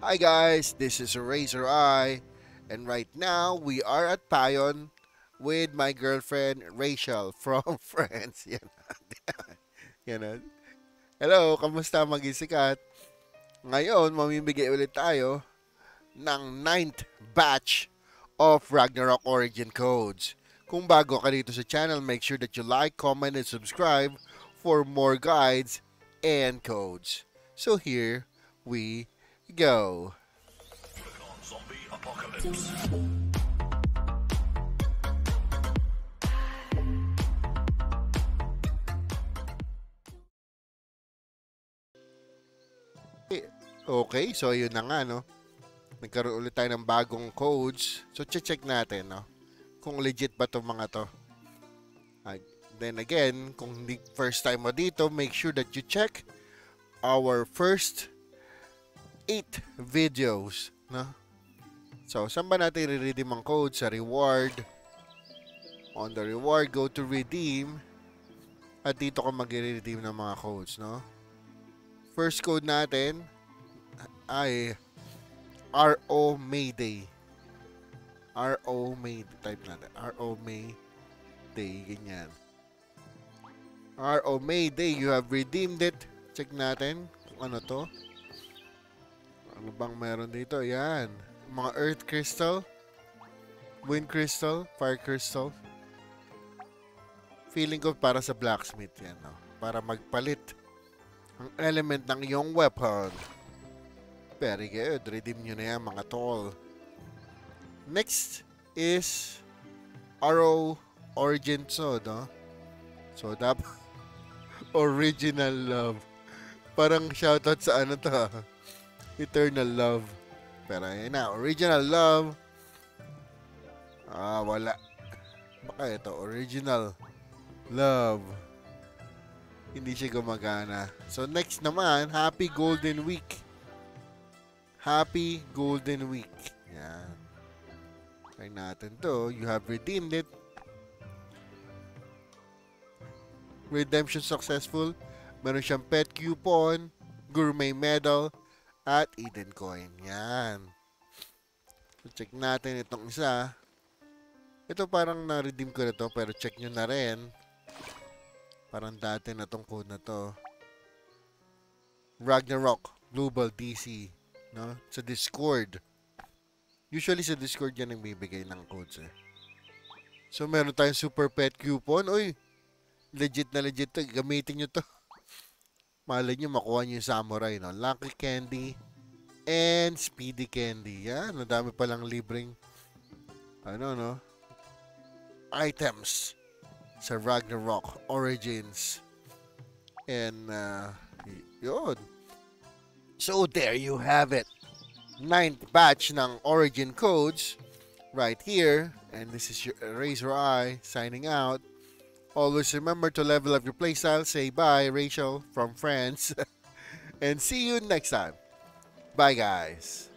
Hi guys, this is Razor Eye, and right now we are at Payon with my girlfriend Rachel from Friends. Yan. Yan. Hello, kamusta maging sikat? Ngayon, mamimigay ulit tayo ng 9th batch of Ragnarok Origin Codes. Kung bago ka dito sa channel, make sure that you like, comment, and subscribe for more guides and codes. So here we go. Okay, so yun na nga, no? Nagkaroon ulit tayo ng bagong codes. So, check natin, no? Kung legit ba itong mga to. Ah, then again, kung first time mo dito, make sure that you check our first 8 videos, no? So, saan ba natin i-redeem ang code? Sa reward. On the reward, go to redeem. At dito ka mag-redeem ng mga codes, no? First code natin ay RO Mayday. RO Mayday. Type natin. RO Mayday. Ganyan. RO Mayday. You have redeemed it. Check natin kung ano to. Ano bang meron dito? Yan. Mga Earth Crystal. Wind Crystal. Fire Crystal. Feeling ko para sa blacksmith yan. No? Para magpalit ang element ng iyong weapon. Very good. Redeem nyo na yan mga tol. Next is Arrow Origin so, no? So, dapat original love. Parang shoutout sa ano to. Eternal love. Pero yun na, original love. Ah, wala. Baka ito, original love. Hindi siya gumagana. So, next naman, Happy Golden Week. Happy Golden Week. Yan. Try natin to. You have redeemed it. Redemption successful. Meron siyang pet coupon, gourmet medal, at Eden coin. Yan. So, check natin itong isa. Ito parang na-redeem ko na to, pero check nyo na rin. Parang dati na tong code na to. Ragnarok Global DC no? Sa Discord. Usually sa Discord yan ang bibigay ng codes eh. So meron tayong super pet coupon. Uy, legit na legit to. Gamitin nyo to. Malay nyo makuha nyo yung samurai, no? Lucky Candy and Speedy Candy. Yan, ang dami palang libreng ano, no? Items sa Ragnarok Origins. And, uh, yun. So there you have it. Ninth batch ng Origin codes right here. And this is your Razor Eye signing out. Always remember to level up your playstyle. Say bye, Rachel from France. and see you next time. Bye, guys.